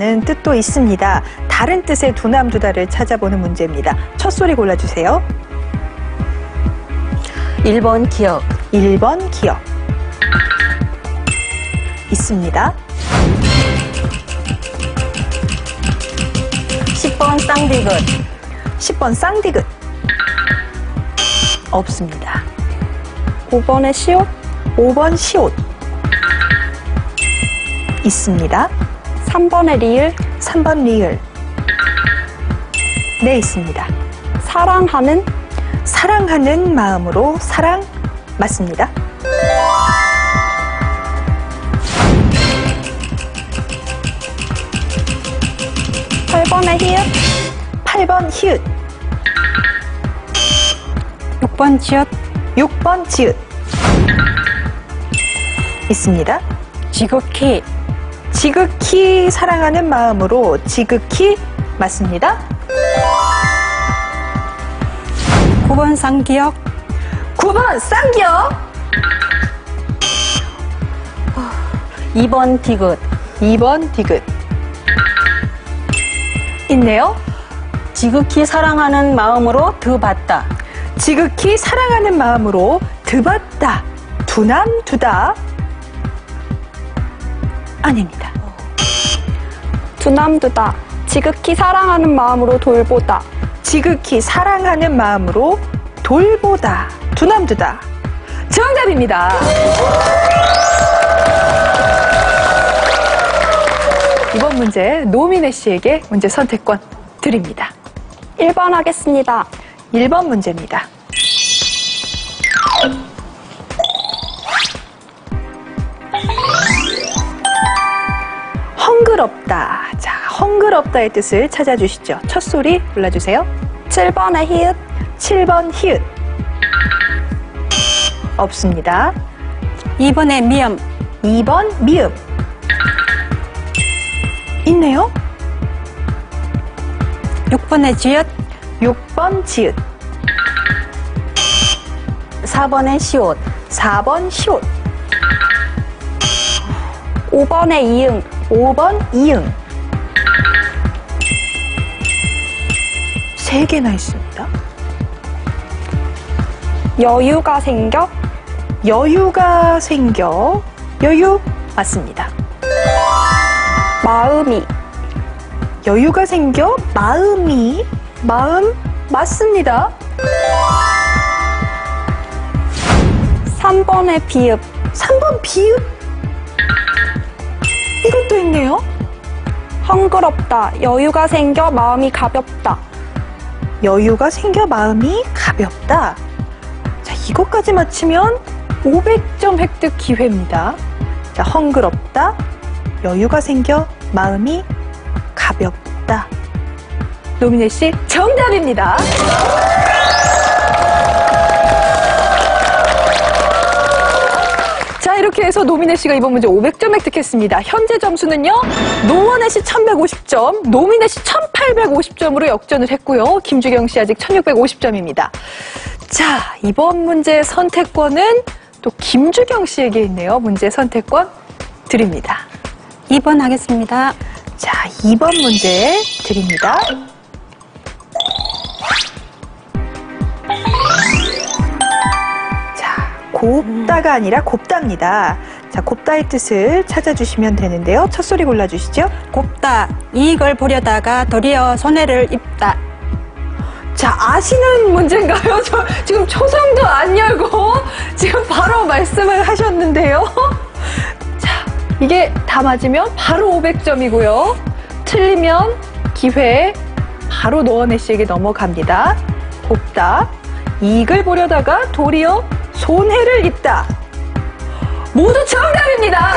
는 뜻도 있습니다. 다른 뜻의 두남두다를 찾아보는 문제입니다. 첫 소리 골라주세요. 1번 기억, 1번 기억. 있습니다. 10번 쌍디귿, 10번 쌍디귿. 없습니다. 5번의 시옷, 5번 시옷. 있습니다. 3번의 리을, 3번 리을. 네, 있습니다. 사랑하는, 사랑하는 마음으로 사랑 맞습니다. 팔번의 히읗, 8번 히읗, 6번 지읒, 6번 지읒. 있습니다. 지극히, 지극히 사랑하는 마음으로 지극히 맞습니다. 9번 쌍기역, 9번 쌍기역, 2번 디귿, 2번 디귿. 있네요. 지극히 사랑하는 마음으로 드받다. 지극히 사랑하는 마음으로 드받다. 두남 두다. 아닙니다. 두남두다. 지극히 사랑하는 마음으로 돌보다. 지극히 사랑하는 마음으로 돌보다. 두남두다. 정답입니다. 이번 문제 노미네 씨에게 문제 선택권 드립니다. 1번 하겠습니다. 1번 문제입니다. 헝그럽다. 자, 헝그럽다의 뜻을 찾아주시죠. 첫 소리 불러주세요. 7번의 히읗, 7번 히읗. 없습니다. 2번의 미음, 2번 미음. 있네요. 6번의 지읒, 6번 지읒. 4번의 시옷, 4번 시옷. 5번의 이응, 5번 이응. 세 개나 있습니다. 여유가 생겨, 여유가 생겨. 여유 맞습니다. 마음이, 여유가 생겨 마음이 마음 맞습니다. 3번의 비읍, 3번 비읍 이것도 있네요. 헝그럽다. 여유가 생겨 마음이 가볍다. 여유가 생겨 마음이 가볍다. 자, 이것까지 맞히면 500점 획득 기회입니다. 자, 헝그럽다. 여유가 생겨 마음이 가볍다. 노미네 씨, 정답입니다. 이렇게 해서 노미네 씨가 이번 문제 500점 획득했습니다. 현재 점수는요, 노원혜 씨 1150점, 노미네 씨 1850점으로 역전을 했고요. 김주경 씨 아직 1650점입니다. 자, 이번 문제 선택권은 또 김주경 씨에게 있네요. 문제 선택권 드립니다. 2번 하겠습니다. 자, 2번 문제 드립니다. 곱다가 아니라 곱다입니다. 자, 곱다의 뜻을 찾아주시면 되는데요. 첫 소리 골라주시죠. 곱다. 이익을 보려다가 도리어 손해를 입다. 자, 아시는 문제인가요? 저 지금 초성도 안 열고 지금 바로 말씀을 하셨는데요. 자, 이게 다 맞으면 바로 500점이고요. 틀리면 기회 바로 노원혜 씨에게 넘어갑니다. 곱다. 이익을 보려다가 도리어 손해를 입다. 모두 정답입니다.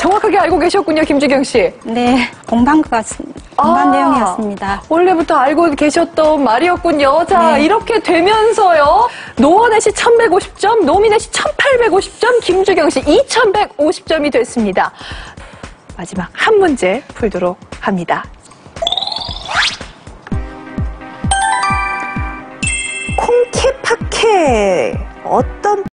정확하게 알고 계셨군요, 김주경 씨. 네, 공부한 것 같습니다. 공부한 아. 내용이었습니다. 원래부터 알고 계셨던 말이었군요. 자, 네. 이렇게 되면서요. 노원혜 씨 1150점, 노민혜 씨 1850점, 김주경 씨 2150점이 됐습니다. 마지막 한 문제 풀도록 합니다. 콩캐파케 어떤